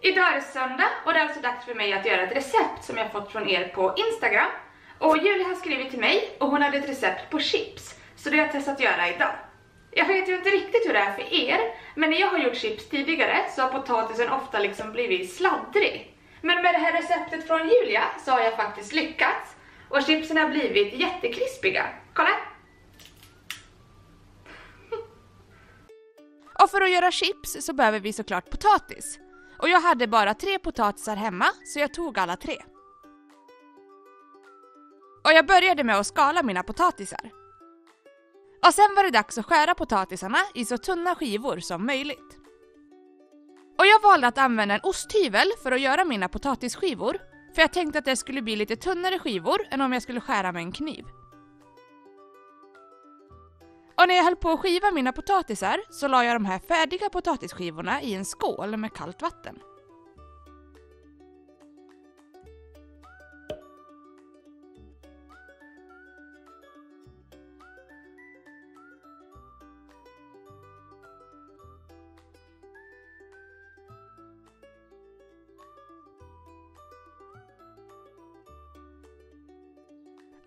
Idag är det söndag och det är alltså dags för mig att göra ett recept som jag fått från er på Instagram. Och Julia har skrivit till mig och hon hade ett recept på chips, så det har jag testat att göra idag. Jag vet ju inte riktigt hur det är för er, men när jag har gjort chips tidigare så har potatisen ofta liksom blivit sladdrig. Men med det här receptet från Julia så har jag faktiskt lyckats och chipsen har blivit jättekrispiga. Kolla! Och för att göra chips så behöver vi såklart potatis. Och jag hade bara tre potatisar hemma, så jag tog alla tre. Och jag började med att skala mina potatisar. Och sen var det dags att skära potatisarna i så tunna skivor som möjligt. Och jag valde att använda en osthyvel för att göra mina potatisskivor, för jag tänkte att det skulle bli lite tunnare skivor än om jag skulle skära med en kniv. Och när jag höll på att skiva mina potatisar så la jag de här färdiga potatisskivorna i en skål med kallt vatten.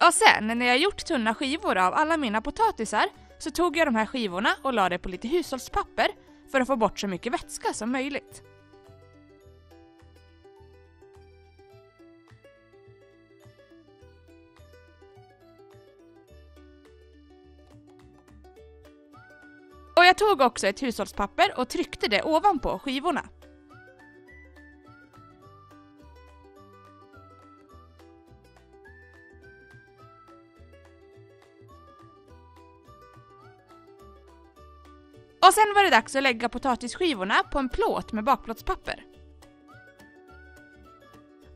Och sen när jag gjort tunna skivor av alla mina potatisar så tog jag de här skivorna och la det på lite hushållspapper för att få bort så mycket vätska som möjligt. Och jag tog också ett hushållspapper och tryckte det ovanpå skivorna. Och sen var det dags att lägga potatisskivorna på en plåt med bakplåtspapper.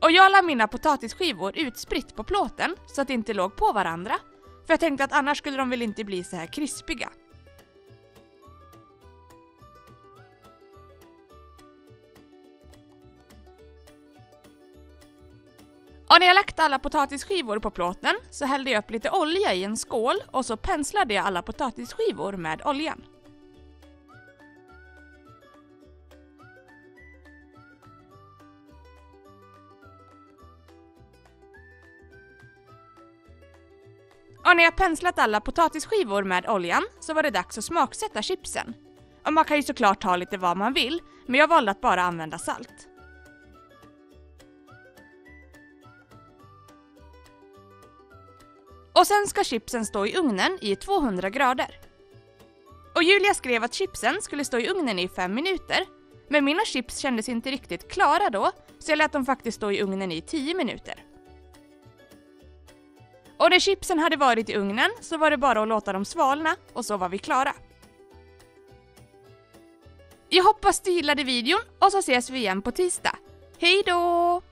Och jag la mina potatisskivor utspritt på plåten så att de inte låg på varandra. För jag tänkte att annars skulle de väl inte bli så här krispiga. Och när jag lagt alla potatisskivor på plåten så hällde jag upp lite olja i en skål och så penslade jag alla potatisskivor med oljan. Och när jag penslat alla potatisskivor med oljan så var det dags att smaksätta chipsen. Och man kan ju såklart ha lite vad man vill, men jag valde att bara använda salt. Och sen ska chipsen stå i ugnen i 200 grader. Och Julia skrev att chipsen skulle stå i ugnen i 5 minuter, men mina chips kändes inte riktigt klara då, så jag lät dem faktiskt stå i ugnen i 10 minuter. Och när chipsen hade varit i ugnen så var det bara att låta dem svalna och så var vi klara. Jag hoppas du gillade videon och så ses vi igen på tisdag. Hej då!